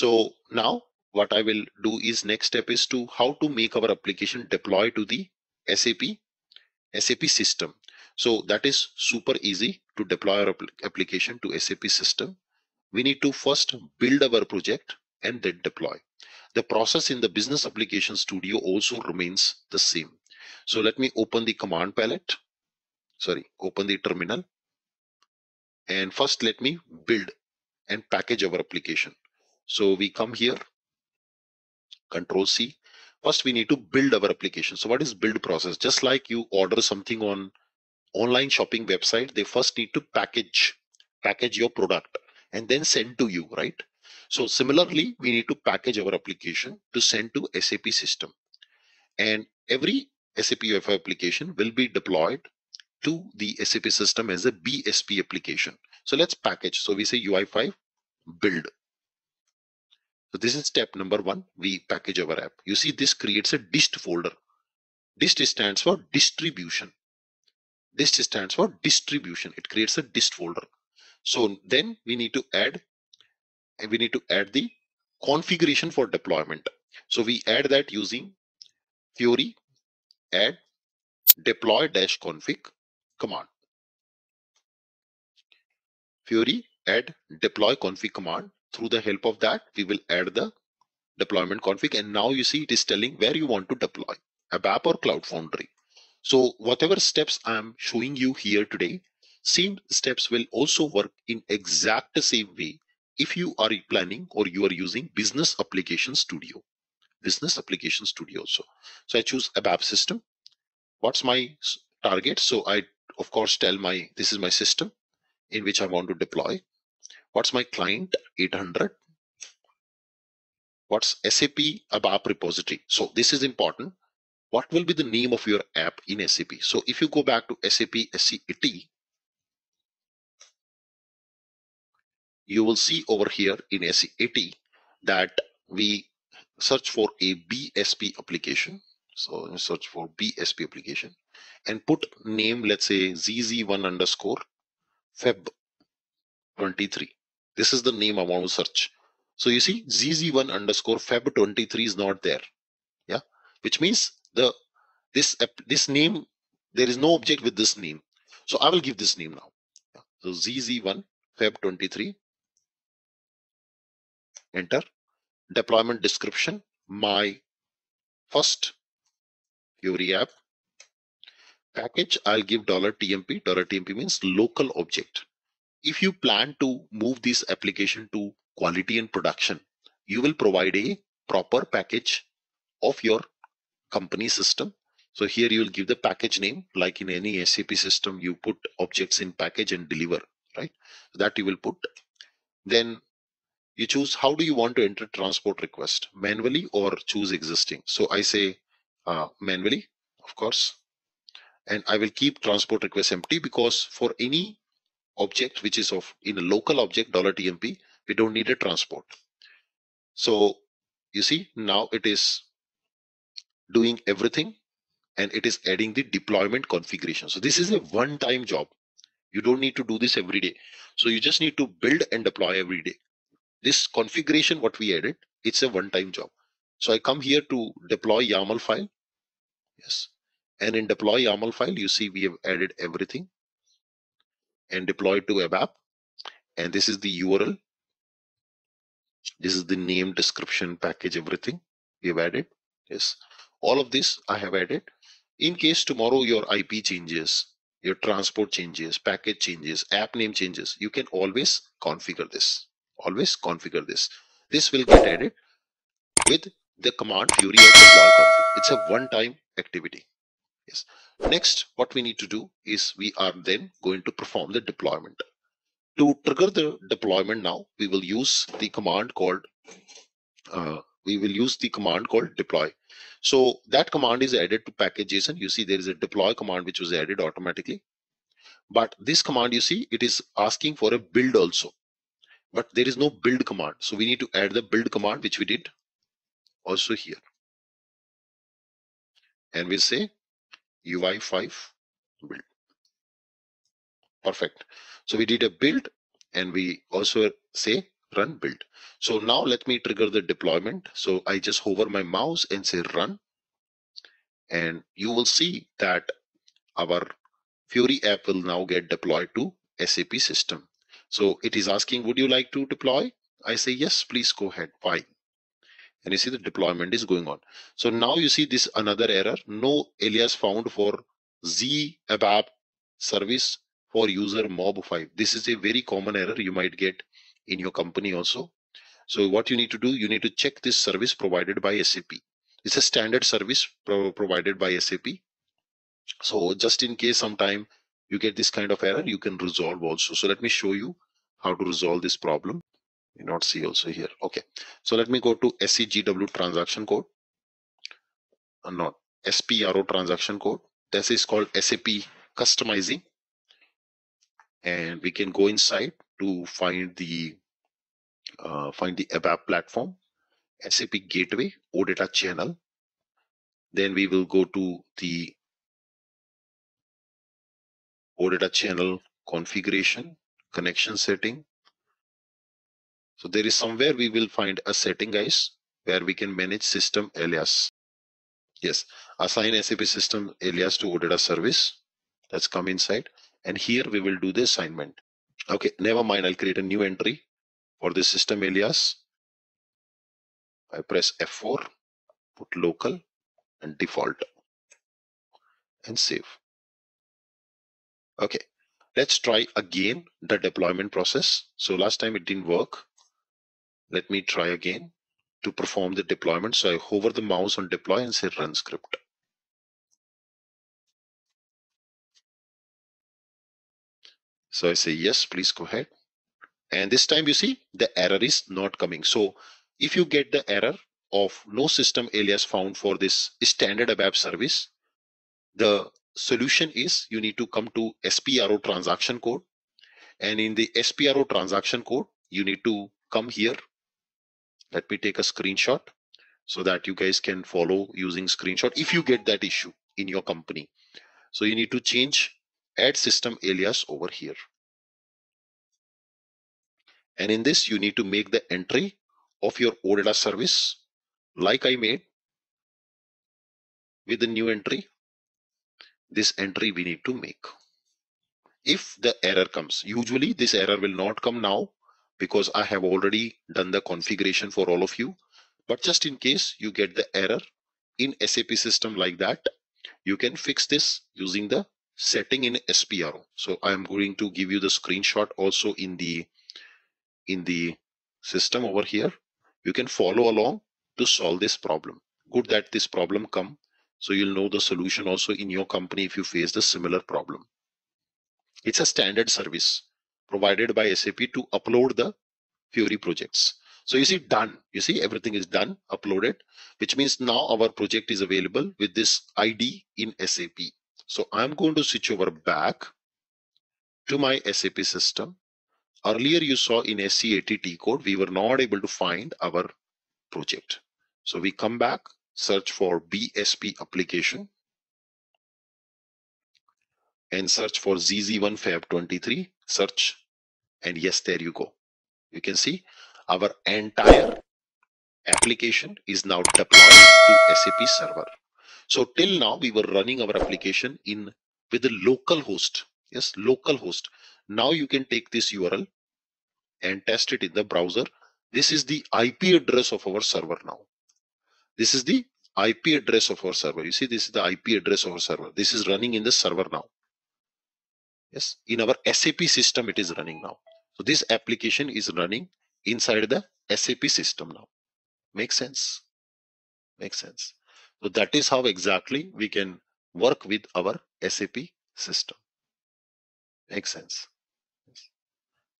So now what I will do is next step is to how to make our application deploy to the SAP SAP system. So that is super easy to deploy our application to SAP system. We need to first build our project and then deploy. The process in the business application studio also remains the same. So let me open the command palette. Sorry, open the terminal. And first let me build and package our application. So we come here, control C. First we need to build our application. So what is build process? Just like you order something on online shopping website, they first need to package, package your product and then send to you, right? So similarly, we need to package our application to send to SAP system. And every SAP UI5 application will be deployed to the SAP system as a BSP application. So let's package. So we say UI5 build. So this is step number one. We package our app. You see this creates a dist folder. Dist stands for distribution. Dist stands for distribution. It creates a dist folder. So then we need to add we need to add the configuration for deployment. So we add that using Fiori add deploy dash config command. Fiori add deploy config command. Through the help of that, we will add the deployment config. And now you see it is telling where you want to deploy ABAP or Cloud Foundry. So whatever steps I'm showing you here today, same steps will also work in exact same way if you are planning or you are using business application studio. Business application studio also. So i choose abap system. What's my target? So i of course tell my this is my system in which i want to deploy what's my client? 800 what's sap abap repository? So this is important. What will be the name of your app in sap so if you go back to sap SCAT, you will see over here in SCAT that we search for a BSP application. So search for BSP application and put name, let's say ZZ1 underscore Feb 23. This is the name I want to search. So you see ZZ1 underscore Feb 23 is not there. Yeah, which means the this this name there is no object with this name. So I will give this name now. So ZZ1 Feb 23 enter deployment description my first Fiori app package I'll give dollar $TMP dollar $TMP means local object if you plan to move this application to quality and production you will provide a proper package of your company system. So here you will give the package name like in any SAP system you put objects in package and deliver right? That you will put. Then you choose how do you want to enter transport request? Manually or choose existing? So i say uh, manually of course. And i will keep transport request empty because for any object which is of in a local object dollar tmp we don't need a transport. So you see now it is doing everything and it is adding the deployment configuration. So this is a one time job. You don't need to do this every day. So you just need to build and deploy every day. This configuration what we added it's a one-time job. So i come here to deploy yaml file. Yes. And in deploy yaml file you see we have added everything and deployed to web app. and this is the url this is the name description package everything we have added. Yes. All of this i have added. In case tomorrow your ip changes your transport changes package changes app name changes you can always configure this. Always configure this. This will get added with the command fiori deploy config. It's a one-time activity yes. Next what we need to do is we are then going to perform the deployment. To trigger the deployment now we will use the command called uh, we will use the command called deploy. So that command is added to package json. You see there is a deploy command which was added automatically. But this command you see it is asking for a build also. But there is no build command. So we need to add the build command which we did also here. And we'll say ui5 build perfect so we did a build and we also say run build. So now let me trigger the deployment. So I just hover my mouse and say run. And you will see that our Fiori app will now get deployed to SAP system. So it is asking, would you like to deploy? I say, yes, please go ahead. Why? And you see the deployment is going on. So now you see this another error. No alias found for Z ABAP service for user mob 5. This is a very common error you might get in your company also. So what you need to do, you need to check this service provided by SAP. It's a standard service pro provided by SAP. So just in case sometime you get this kind of error, you can resolve also. So let me show you how to resolve this problem. You not see also here. Okay. So let me go to SEGW transaction code. Uh, not SPRO transaction code. This is called SAP customizing. And we can go inside to find the uh, find the ABAP platform, SAP gateway, OData channel. Then we will go to the OData channel configuration, connection setting. So there is somewhere we will find a setting guys where we can manage system alias. Yes, assign SAP system alias to OData service. Let's come inside and here we will do the assignment. Okay, never mind. I'll create a new entry for the system alias. I press F4, put local and default and save. Okay, let's try again the deployment process. So last time it didn't work. Let me try again to perform the deployment. So I hover the mouse on deploy and say run script. So I say, yes, please go ahead. And this time you see the error is not coming. So if you get the error of no system alias found for this standard ABAP service, the solution is you need to come to SPRO transaction code. And in the SPRO transaction code, you need to come here. Let me take a screenshot so that you guys can follow using screenshot if you get that issue in your company. So you need to change add system alias over here. And in this, you need to make the entry of your OData service like I made with the new entry. This entry we need to make. If the error comes, usually this error will not come now because I have already done the configuration for all of you. But just in case you get the error in SAP system like that, you can fix this using the setting in SPRO. So I'm going to give you the screenshot also in the in the system over here. You can follow along to solve this problem. Good that this problem come so you'll know the solution also in your company if you face the similar problem. It's a standard service provided by SAP to upload the Fiori projects. So you see done, you see everything is done, uploaded, which means now our project is available with this ID in SAP. So I'm going to switch over back to my SAP system. Earlier you saw in SC80T code, we were not able to find our project. So we come back, search for BSP application and search for ZZ1 Feb 23, search and yes, there you go. You can see our entire application is now deployed to SAP server. So till now we were running our application in with a local host. Yes, local host. Now you can take this URL and test it in the browser. This is the IP address of our server now. This is the IP address of our server. You see, this is the IP address of our server. This is running in the server now. Yes, in our SAP system, it is running now. So this application is running inside the SAP system now. Makes sense? Makes sense. So that is how exactly we can work with our SAP system. Makes sense.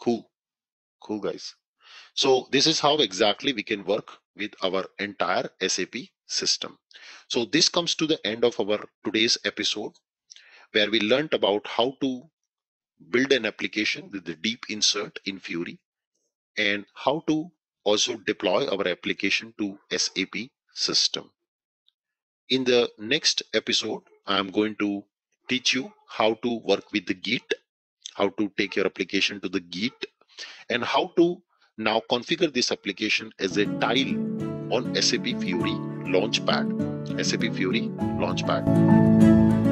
Cool. Cool guys. So this is how exactly we can work with our entire SAP system. So this comes to the end of our today's episode where we learned about how to build an application with the deep insert in Fiori, and how to also deploy our application to SAP system. In the next episode, I'm going to teach you how to work with the Git, how to take your application to the Git, and how to Now configure this application as a tile on SAP Fiori Launchpad. SAP Fiori Launchpad.